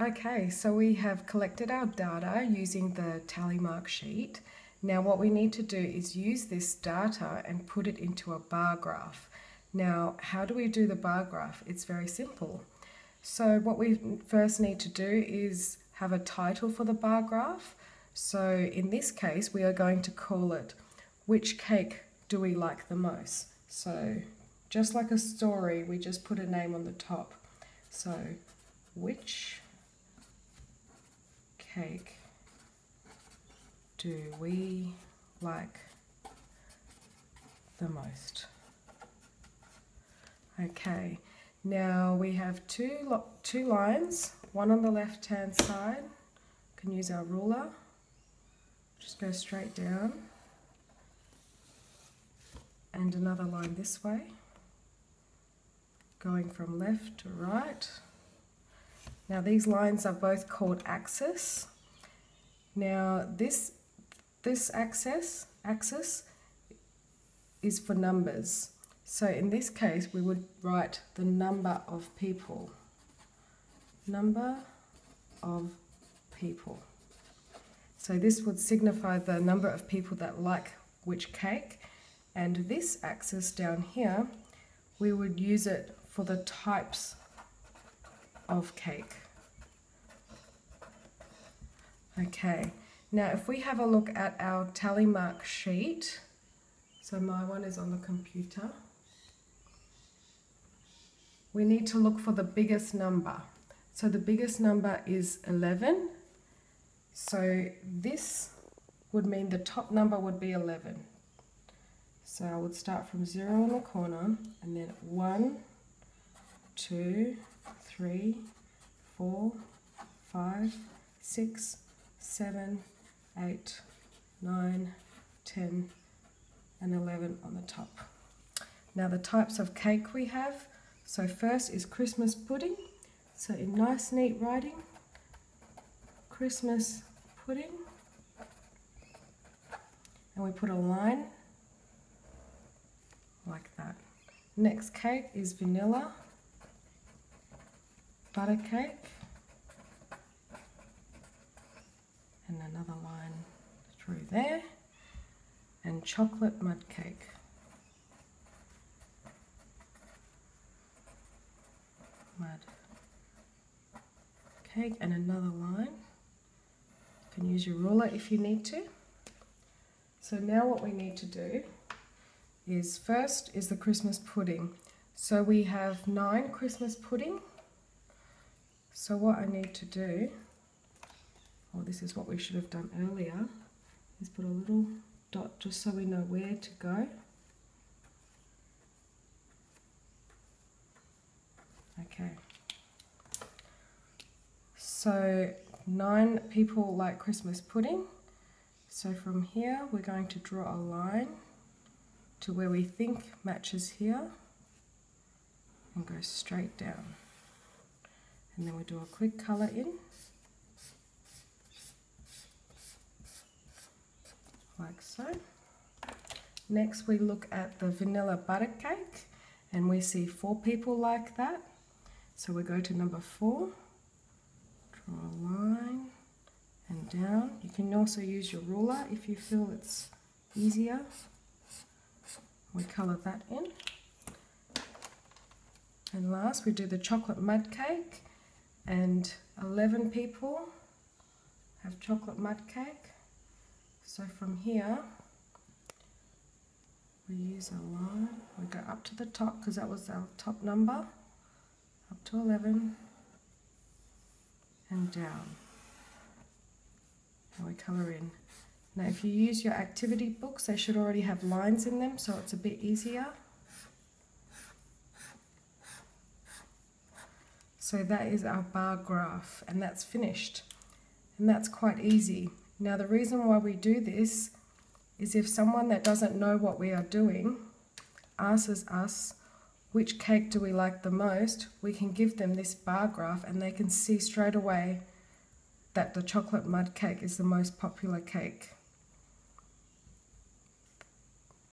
Okay, so we have collected our data using the tally mark sheet. Now what we need to do is use this data and put it into a bar graph. Now, how do we do the bar graph? It's very simple. So what we first need to do is have a title for the bar graph. So in this case, we are going to call it, which cake do we like the most? So just like a story, we just put a name on the top. So which cake do we like the most? Okay, now we have two, two lines, one on the left hand side, can use our ruler, just go straight down, and another line this way, going from left to right. Now these lines are both called axis. Now this this axis axis is for numbers. So in this case we would write the number of people. Number of people. So this would signify the number of people that like which cake and this axis down here we would use it for the types of cake. Okay, now if we have a look at our tally mark sheet, so my one is on the computer, we need to look for the biggest number. So the biggest number is 11. So this would mean the top number would be 11. So I would start from 0 in the corner and then one, two, three, four, five, six, seven, eight, nine, ten, and 11 on the top. Now the types of cake we have, so first is Christmas pudding. So in nice neat writing, Christmas pudding. And we put a line like that. Next cake is vanilla butter cake and another line through there and chocolate mud cake. Mud cake and another line. You can use your ruler if you need to. So now what we need to do is first is the Christmas pudding. So we have nine Christmas pudding so what I need to do, or this is what we should have done earlier, is put a little dot just so we know where to go. Okay. So nine people like Christmas pudding. So from here we're going to draw a line to where we think matches here and go straight down and then we do a quick colour in. Like so. Next we look at the vanilla butter cake and we see four people like that. So we go to number four. Draw a line and down. You can also use your ruler if you feel it's easier. We colour that in. And last we do the chocolate mud cake and 11 people have chocolate mud cake. So from here, we use a line, we go up to the top because that was our top number, up to 11 and down. And we colour in. Now if you use your activity books, they should already have lines in them so it's a bit easier. So that is our bar graph and that's finished. And that's quite easy. Now the reason why we do this is if someone that doesn't know what we are doing asks us which cake do we like the most, we can give them this bar graph and they can see straight away that the chocolate mud cake is the most popular cake.